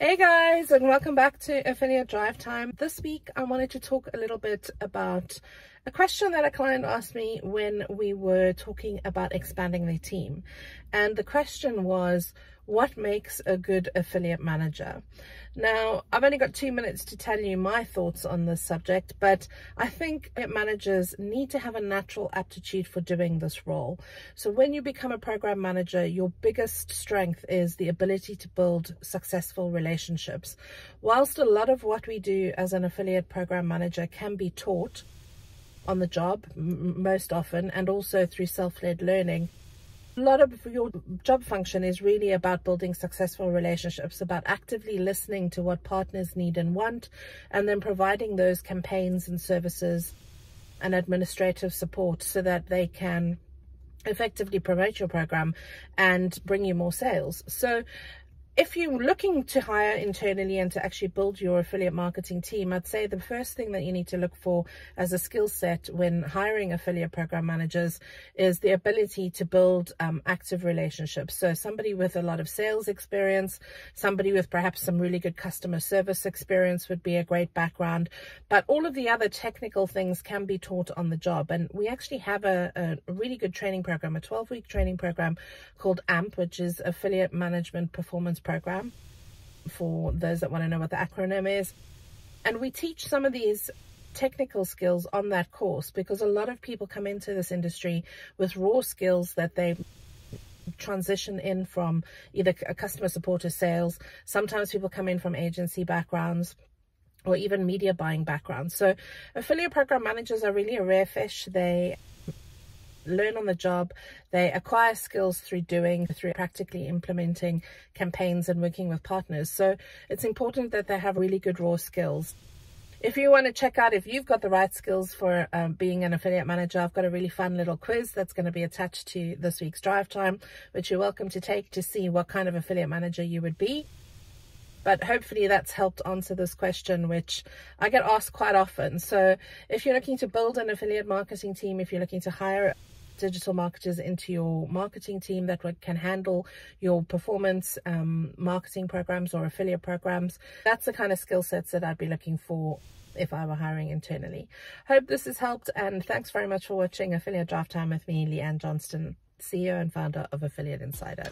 Hey guys and welcome back to Affiliate Drive Time. This week I wanted to talk a little bit about a question that a client asked me when we were talking about expanding their team. And the question was, what makes a good affiliate manager? Now, I've only got two minutes to tell you my thoughts on this subject, but I think managers need to have a natural aptitude for doing this role. So when you become a program manager, your biggest strength is the ability to build successful relationships. Whilst a lot of what we do as an affiliate program manager can be taught on the job most often and also through self-led learning, a lot of your job function is really about building successful relationships, about actively listening to what partners need and want, and then providing those campaigns and services and administrative support so that they can effectively promote your program and bring you more sales. So if you're looking to hire internally and to actually build your affiliate marketing team, I'd say the first thing that you need to look for as a skill set when hiring affiliate program managers is the ability to build um, active relationships. So somebody with a lot of sales experience, somebody with perhaps some really good customer service experience would be a great background. But all of the other technical things can be taught on the job. And we actually have a, a really good training program, a 12 week training program called AMP, which is Affiliate Management Performance program for those that want to know what the acronym is. And we teach some of these technical skills on that course because a lot of people come into this industry with raw skills that they transition in from either a customer support or sales. Sometimes people come in from agency backgrounds or even media buying backgrounds. So affiliate program managers are really a rare fish. They learn on the job. They acquire skills through doing, through practically implementing campaigns and working with partners. So it's important that they have really good raw skills. If you want to check out if you've got the right skills for um, being an affiliate manager, I've got a really fun little quiz that's going to be attached to this week's drive time, which you're welcome to take to see what kind of affiliate manager you would be. But hopefully that's helped answer this question, which I get asked quite often. So if you're looking to build an affiliate marketing team, if you're looking to hire digital marketers into your marketing team that can handle your performance um, marketing programs or affiliate programs. That's the kind of skill sets that I'd be looking for if I were hiring internally. Hope this has helped and thanks very much for watching Affiliate Drive Time with me, Lee-Ann Johnstone, CEO and founder of Affiliate Insider.